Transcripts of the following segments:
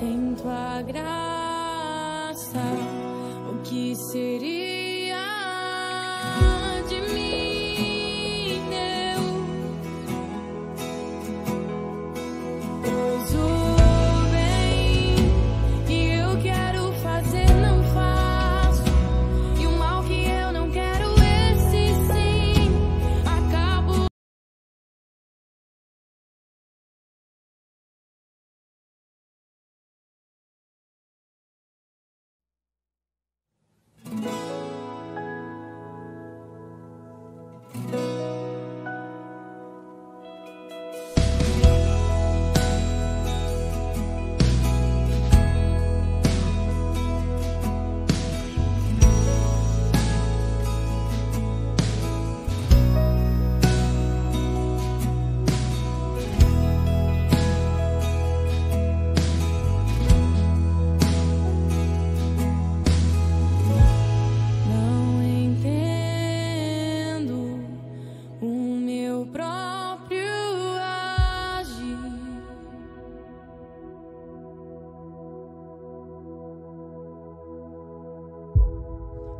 Sem tua graça, o que seria?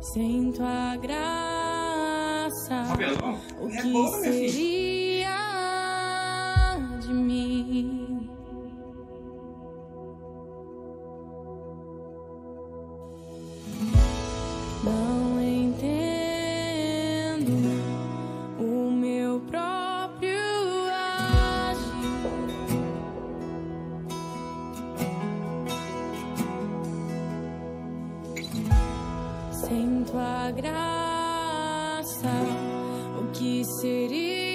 Sem tua graça, o é que seria tua graça, o que seria